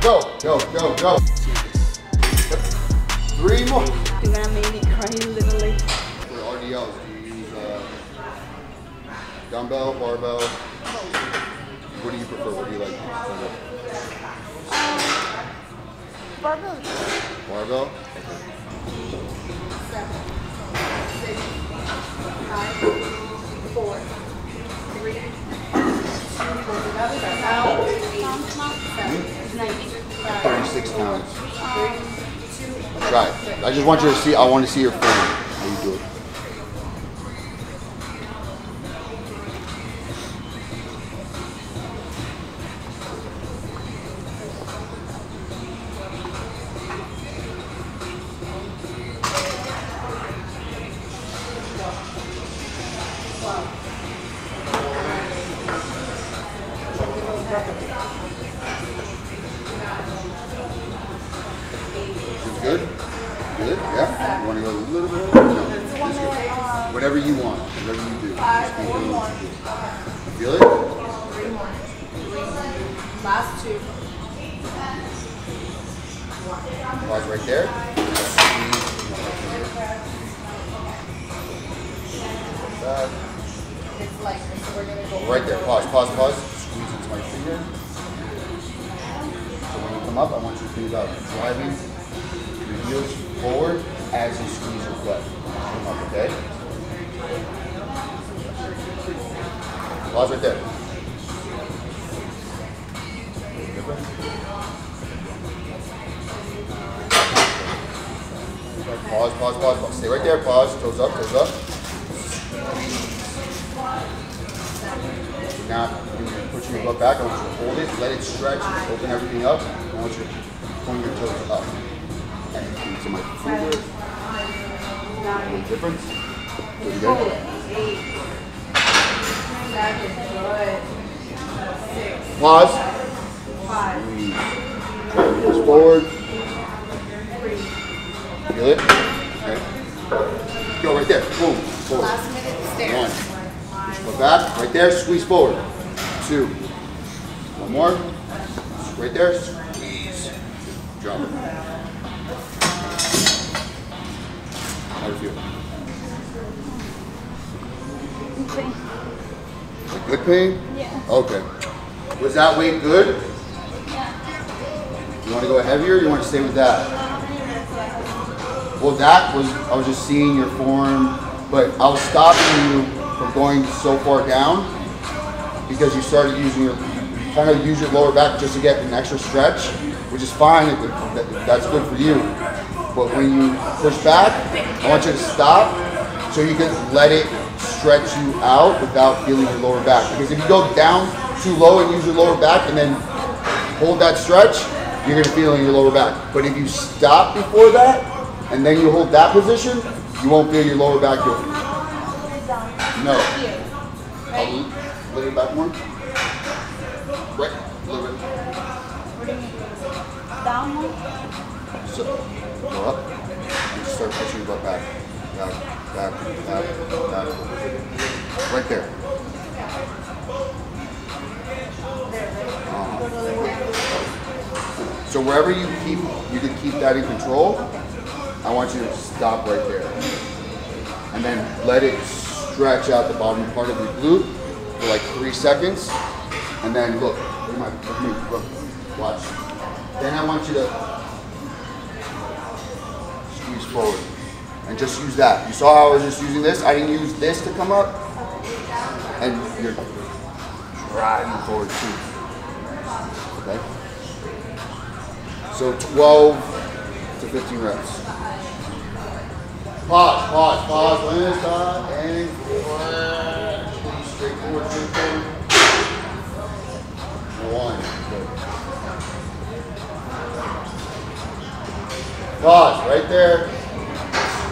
Go. Go. Go. Go. Three more. You're gonna make me cry literally. For RDLs, do you use uh, dumbbell, barbell? What do you prefer? What do you like? Barbell. Barbell? Four, three, two, seven, 36 pounds. Try it. I just want you to see, I want to see your form. How you do it. Want to go a little bit? Good. Um, whatever you want. Whatever you do. Just keep doing what you do. Feel it? three more. Last two. Pause right there. It's like, so we're gonna go. Right there. Pause, pause, pause. Squeeze into my finger. So when you come up, I want you to think about driving your heels forward as you squeeze your up, okay? Pause right there. Pause, pause, pause, pause. Stay right there. Pause. Toes up, toes up. Now, pushing your butt back. I want you to hold it, let it stretch, open everything up. I want you to point your toes up. And into my finger. Any difference? Do it again. Eight, seven, good. Six, Pause. five, Squeeze. Drive your forward. three. Feel it? Okay. Go right there. Boom. Forward. Last minute stairs. One. Foot back. Right there. Squeeze forward. Two. One more. Right there. Squeeze. Jump. Good pain? Yeah. Okay. Was that weight good? Yeah. You want to go heavier? Or you want to stay with that? Well, that was I was just seeing your form, but I was stopping you from going so far down because you started using your you kind of use your lower back just to get an extra stretch, which is fine. If, if that, that's good for you. But when you push back, I want you to stop so you can let it stretch you out without feeling your lower back. Because if you go down too low and use your lower back and then hold that stretch, you're gonna feel in your lower back. But if you stop before that and then you hold that position, you won't feel your lower back. You'll, no. Here. A back more. Right. A little bit. You mean? Down one? So go up and start pushing your butt back. Back, back, back, back. Right there. Uh-huh. So wherever you keep, you can keep that in control. I want you to stop right there, and then let it stretch out the bottom part of your glute for like three seconds, and then look. Look at me, look, watch. Then I want you to squeeze forward. And just use that. You saw how I was just using this? I didn't use this to come up. And you're driving forward too. Okay? So 12 to 15 reps. Pause, pause, pause. When it's done, and straight forward, straight forward. One. Good. Pause right there.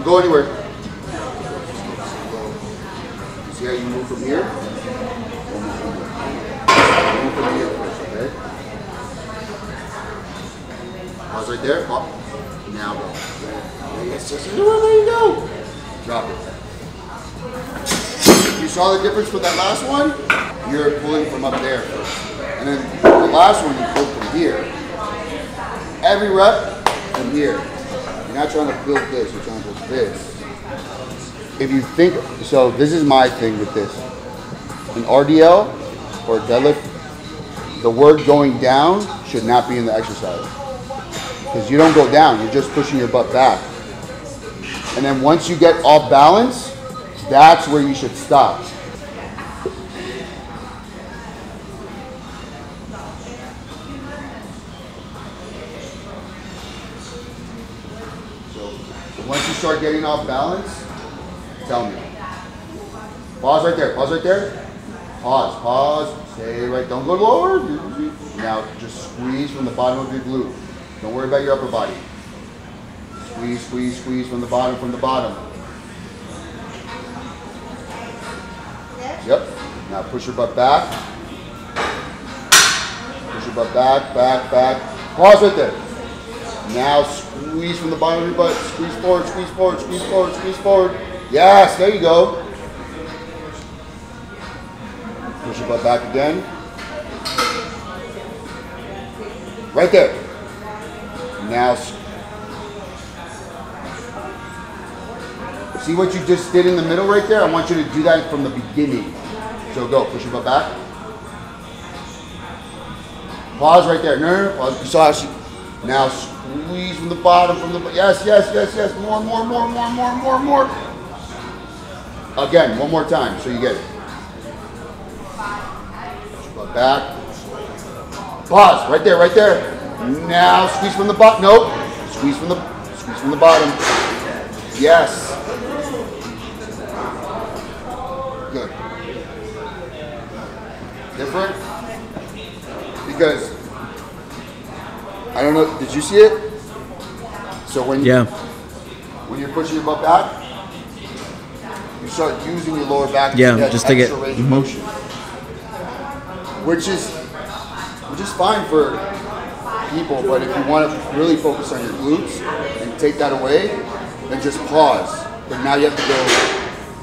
Don't go anywhere. See how you move from here? Move from here okay? Pause right there. Pop. Now go. Yes, yes, yes. There you go. Drop it. You saw the difference with that last one? You're pulling from up there first. And then the last one you pull from here. Every rep from here. You're not trying to build this, you're trying to build this. If you think, so this is my thing with this. An RDL or deadlift, the word going down should not be in the exercise. Because you don't go down, you're just pushing your butt back. And then once you get off balance, that's where you should stop. Once you start getting off balance, tell me. Pause right there. Pause right there. Pause. Pause. Stay right. Don't go lower. Now just squeeze from the bottom of your glute. Don't worry about your upper body. Squeeze, squeeze, squeeze from the bottom, from the bottom. Yep. Now push your butt back. Push your butt back, back, back. Pause right there. Now squeeze from the bottom of your butt. Squeeze forward, squeeze forward, squeeze forward, squeeze forward. Yes, there you go. Push your butt back again. Right there. Now, see what you just did in the middle right there? I want you to do that from the beginning. So go, push your butt back. Pause right there. No, no, no. Pause. You saw she, now squeeze from the bottom, from the yes, yes, yes, yes. More, more, more, more, more, more, more. Again, one more time, so you get it. Back. Pause. Right there, right there. Now squeeze from the bottom. Nope. Squeeze from the squeeze from the bottom. Yes. Good. Different? Because I don't know, did you see it? So when Yeah. when you're pushing your butt back, you start using your lower back Yeah, get just to get- range of mhm. motion. Which is which is fine for people, but if you want to really focus on your glutes and take that away, then just pause. But now you have to go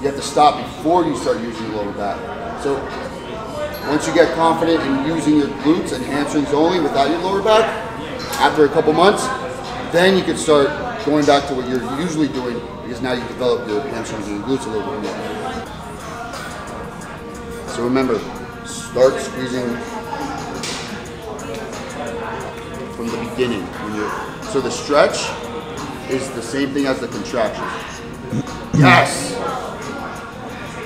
you have to stop before you start using your lower back. So once you get confident in using your glutes and hamstrings only without your lower back, after a couple months, then you can start going back to what you're usually doing because now you develop your hamstrings and glutes a little bit more. So remember, start squeezing from the beginning. So the stretch is the same thing as the contraction. Yes.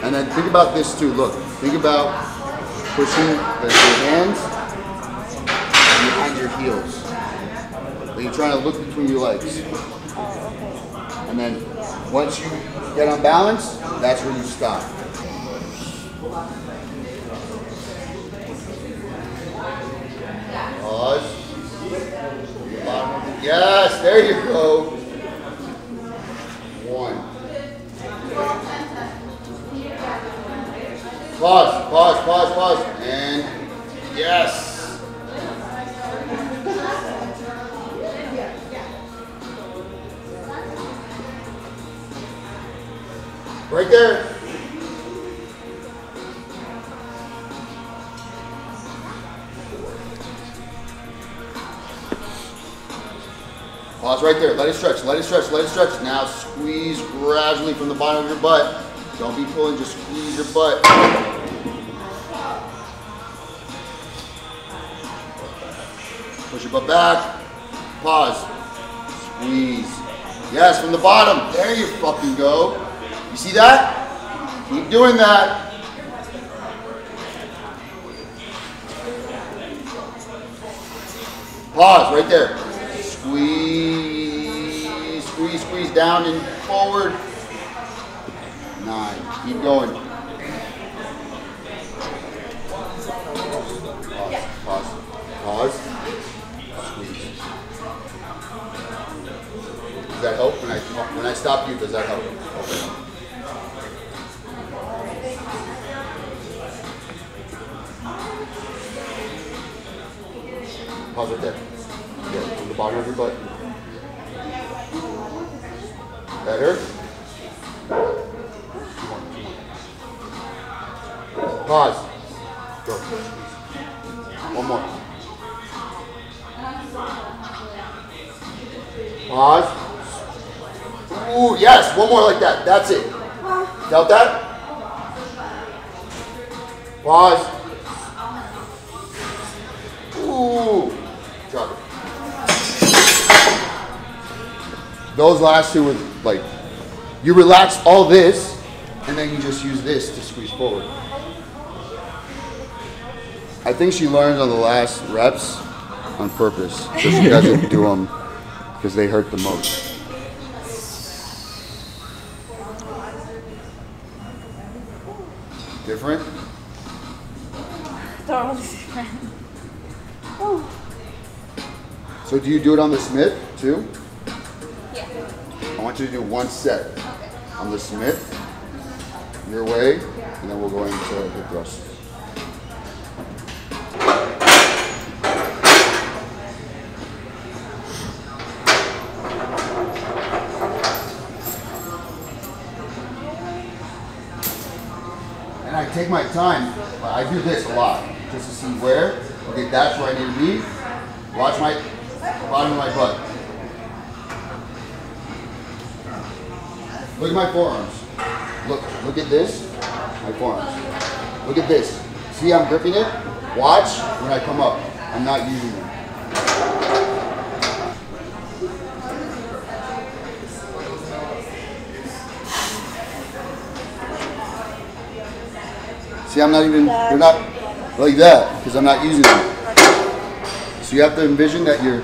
And then think about this too. Look, think about pushing the, your hands behind your heels. Then you're trying to look between your legs. Oh, and then once you get on balance, that's where you stop. Pause. Yes, there you go. Pause right there. Let it stretch. Let it stretch. Let it stretch. Now squeeze gradually from the bottom of your butt. Don't be pulling. Just squeeze your butt. Push your butt back. Pause. Squeeze. Yes, from the bottom. There you fucking go. You see that? Keep doing that. Pause right there. Squeeze, squeeze, down and forward. Nine. Keep going. Pause, pause, pause. Squeeze. Does that help when I when I stopped you, does that help? Okay. Pause right there. Yeah, from the bottom of your butt. Better? Pause. Go. One more. Pause. Ooh, yes, one more like that. That's it. Felt that? Pause. Ooh. Drop it. Those last two were like, you relax all this, and then you just use this to squeeze forward. I think she learns on the last reps on purpose, so she doesn't do them because they hurt the most. Different? Different. So do you do it on the Smith too? Want you to do one set on the Smith, your way, and then we'll go into the thrust. And I take my time. I do this a lot just to see where. Okay, that's where I need to be. Watch my bottom of my butt. Look at my forearms. Look, look at this. My forearms. Look at this. See, I'm gripping it. Watch when I come up. I'm not using them. See, I'm not even. They're not like that because I'm not using them. So you have to envision that your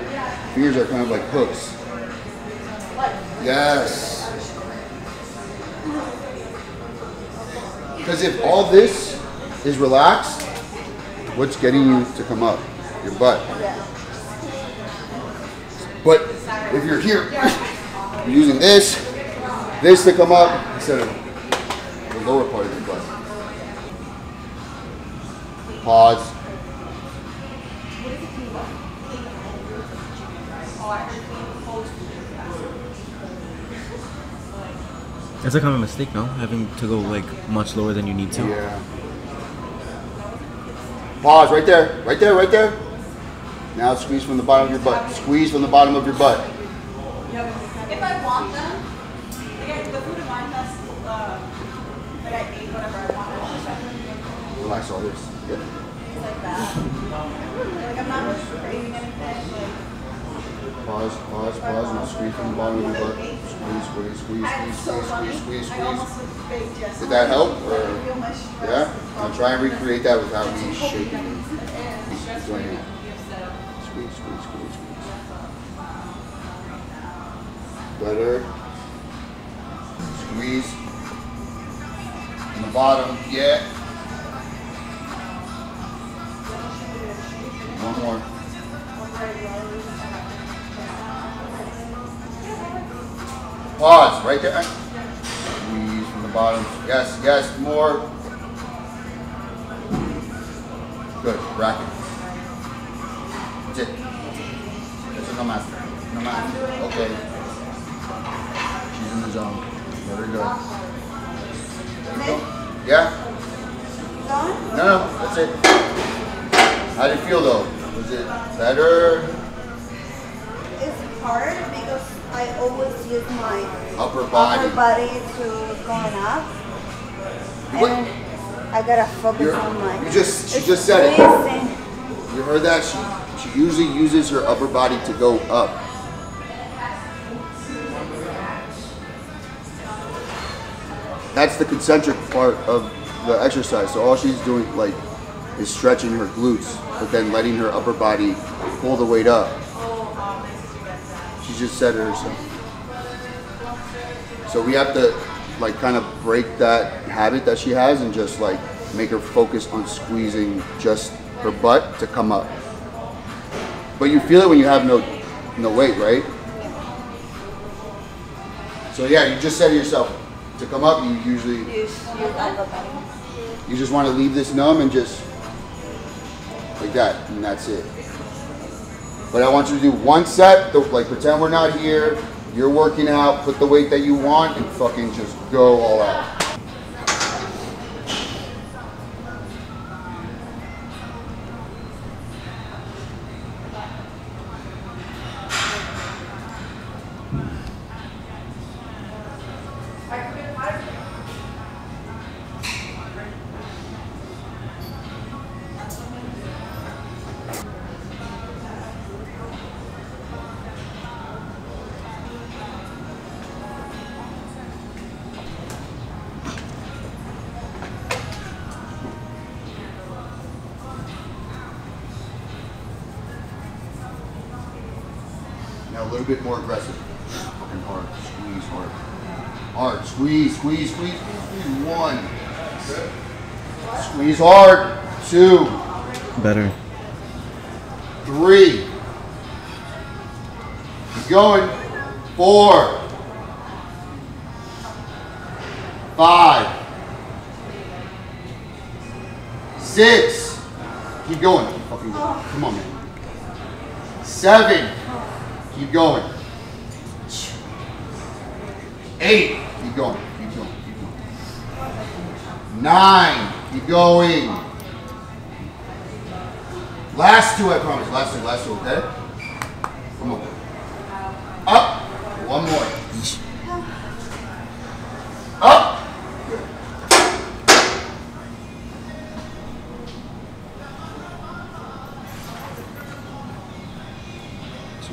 fingers are kind of like hooks. Yes. Because if all this is relaxed, what's getting you to come up? Your butt. But if you're here, you're using this, this to come up instead of the lower part of your butt. Pause. It's a common mistake, no? Having to go like much lower than you need to. Yeah. Pause right there, right there, right there. Now squeeze from the bottom of your butt. Squeeze from the bottom of your butt. If I want them, like I, the food in mine has, uh, like I ate whatever I wanted. Relax all this. Yep. It's like that. Like I'm not really craving anything. Like, Pause, pause, pause. Now squeeze from the bottom of your butt. Squeeze, squeeze, squeeze, squeeze, so squeeze, squeeze, squeeze, squeeze. almost look big just. Did that help? Or feel my stress. yeah? I'll try and recreate that without me shaking. Squeeze, squeeze, squeeze, squeeze. Better. Squeeze. In the bottom. Yeah. Pause right there. Squeeze from the bottom. Yes, yes, more. Good. Rack it. That's it. That's it. No master. No master. Okay. She's in the zone. Let her go. Yeah? No, no. That's it. How did it feel though? Was it better? It's hard because I always use my Upper body. upper body to going up. What? And I gotta focus You're- on my. you just- she just said it. You heard that? She she usually uses her upper body to go up. That's the concentric part of the exercise. So all she's doing like is stretching her glutes, but then letting her upper body pull the weight up. She just said it herself. So we have to like kind of break that habit that she has and just like make her focus on squeezing just her butt to come up. But you feel it when you have no no weight, right? So yeah, you just said to yourself, to come up, you usually, Use your elbow button. you just want to leave this numb and just, like that, and that's it. But I want you to do one set, like pretend we're not here, you're working out, put the weight that you want, and fucking just go all out. Little bit more aggressive. Fucking hard. Squeeze hard. Hard. Squeeze, squeeze, squeeze, squeeze, squeeze. One. Squeeze hard. Two. Better. Three. Keep going. Four. Five. Six. Keep going. Keep fucking going. Come on, man. Seven. Keep going. Eight. Keep going. Keep going. Keep going. Nine. Keep going. Last two, I promise. Last two, last two, okay? Come on. Up. One more. Up.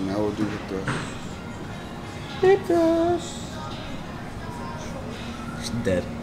Now we'll do hip thrust. Hip thrust. It's dead.